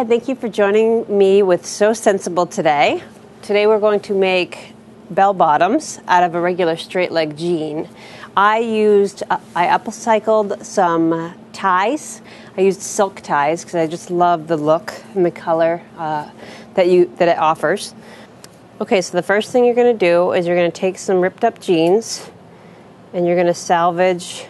Hi, thank you for joining me with Sew Scentsible today. Today we're going to make bell bottoms out of a regular straight leg jean. I used, uh, I upcycled some ties. I used silk ties because I just love the look and the color uh, that you that it offers. Okay, so the first thing you're going to do is you're going to take some ripped up jeans and you're going to salvage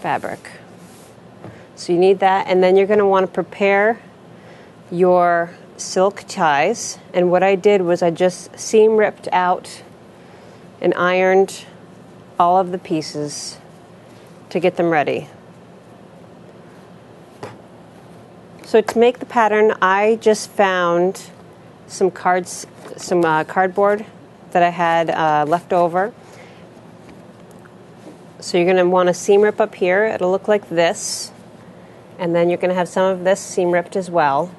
fabric. So you need that, and then you're going to want to prepare your silk ties. And what I did was I just seam ripped out and ironed all of the pieces to get them ready. So to make the pattern, I just found some cards, some uh, cardboard that I had uh, left over. So you're going to want to seam rip up here. It'll look like this. And then you're going to have some of this seam ripped as well.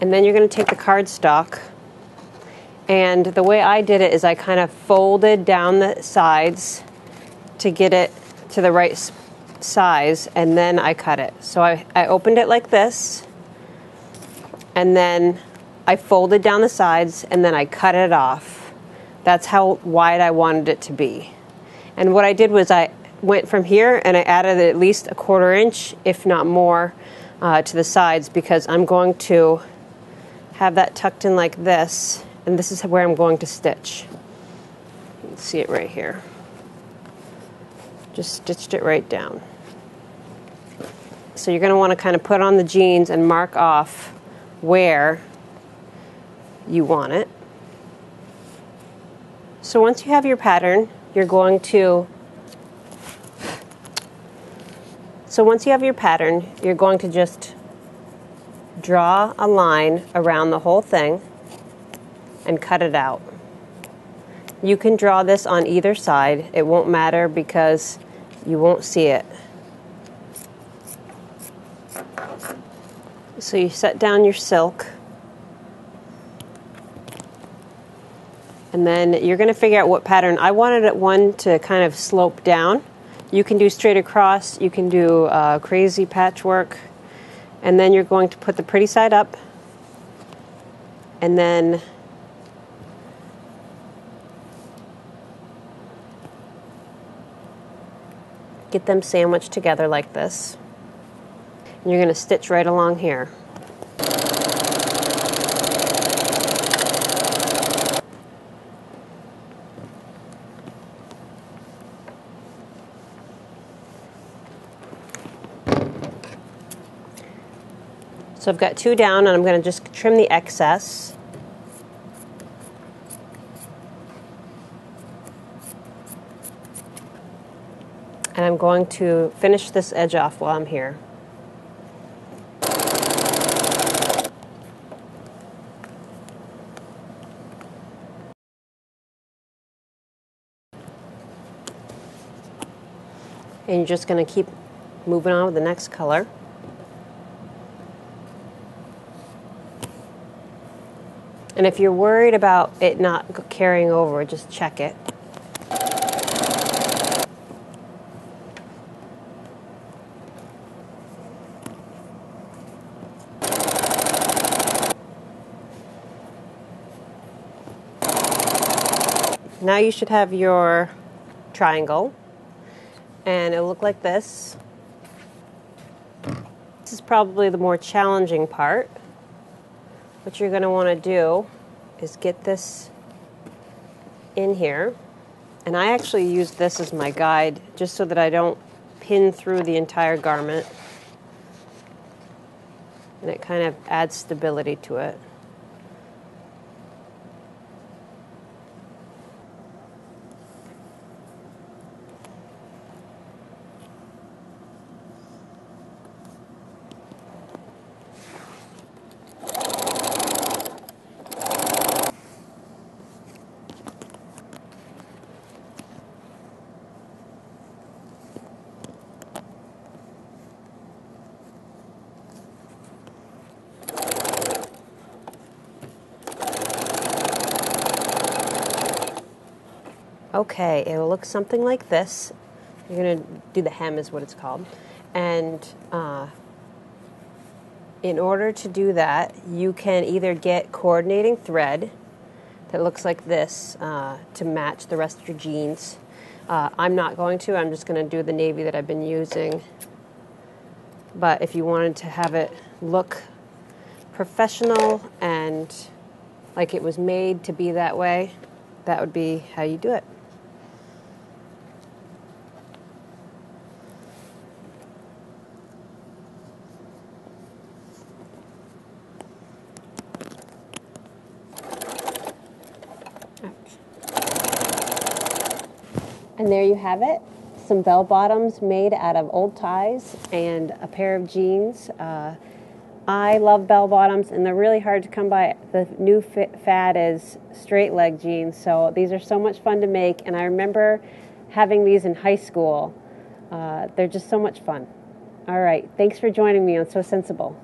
And then you're going to take the cardstock. And the way I did it is I kind of folded down the sides to get it to the right size and then I cut it. So I, I opened it like this and then I folded down the sides and then I cut it off. That's how wide I wanted it to be. And what I did was I went from here and I added at least a quarter inch, if not more, uh, to the sides because I'm going to have that tucked in like this, and this is where I'm going to stitch. You can see it right here. Just stitched it right down. So you're going to want to kind of put on the jeans and mark off where you want it. So once you have your pattern, you're going to so once you have your pattern, you're going to just draw a line around the whole thing and cut it out. You can draw this on either side. It won't matter because you won't see it. So you set down your silk. And then you're going to figure out what pattern. I wanted it one to kind of slope down. You can do straight across. You can do uh, crazy patchwork. And then you're going to put the pretty side up. And then get them sandwiched together like this. And you're going to stitch right along here. So I've got two down and I'm going to just trim the excess. And I'm going to finish this edge off while I'm here. And you're just going to keep moving on with the next color. And if you're worried about it not carrying over, just check it. Now you should have your triangle and it'll look like this. This is probably the more challenging part what you're going to want to do is get this in here. And I actually use this as my guide just so that I don't pin through the entire garment. And it kind of adds stability to it. Okay, it will look something like this. You're going to do the hem, is what it's called. And uh, in order to do that, you can either get coordinating thread that looks like this uh, to match the rest of your jeans. Uh, I'm not going to, I'm just going to do the navy that I've been using. But if you wanted to have it look professional and like it was made to be that way, that would be how you do it. And there you have it some bell bottoms made out of old ties and a pair of jeans. Uh, I love bell bottoms and they're really hard to come by. The new fad is straight leg jeans, so these are so much fun to make. And I remember having these in high school. Uh, they're just so much fun. All right, thanks for joining me on Sew Scentsible.